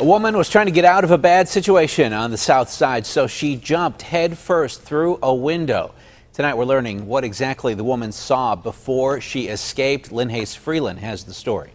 A woman was trying to get out of a bad situation on the south side, so she jumped headfirst through a window. Tonight we're learning what exactly the woman saw before she escaped. Lynne Hayes-Freeland has the story.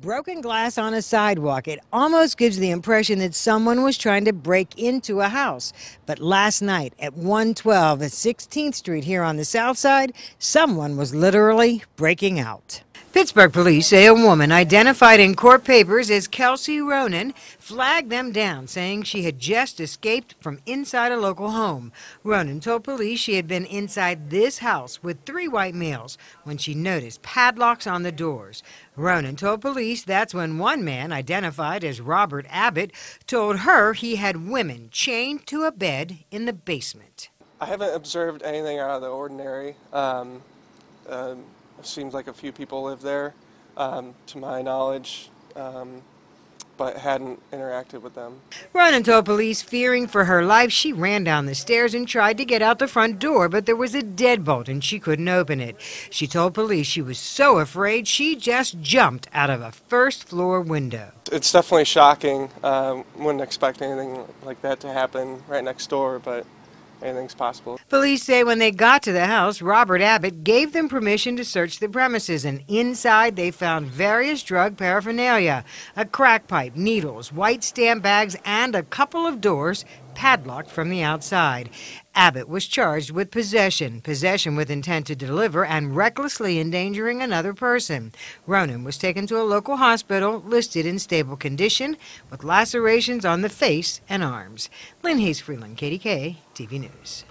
Broken glass on a sidewalk. It almost gives the impression that someone was trying to break into a house. But last night at 112 at 16th Street here on the south side, someone was literally breaking out. Pittsburgh police say a woman identified in court papers as Kelsey Ronan flagged them down, saying she had just escaped from inside a local home. Ronan told police she had been inside this house with three white males when she noticed padlocks on the doors. Ronan told police that's when one man, identified as Robert Abbott, told her he had women chained to a bed in the basement. I haven't observed anything out of the ordinary. Um, um, seems like a few people live there, um, to my knowledge, um, but hadn't interacted with them. Ronan told police, fearing for her life, she ran down the stairs and tried to get out the front door, but there was a deadbolt and she couldn't open it. She told police she was so afraid she just jumped out of a first floor window. It's definitely shocking. Um, wouldn't expect anything like that to happen right next door, but anything's possible. Police say when they got to the house, Robert Abbott gave them permission to search the premises, and inside they found various drug paraphernalia a crack pipe, needles, white stamp bags, and a couple of doors padlocked from the outside. Abbott was charged with possession, possession with intent to deliver, and recklessly endangering another person. Ronan was taken to a local hospital, listed in stable condition, with lacerations on the face and arms. Lynne Hayes-Freeland, KDKA TV News.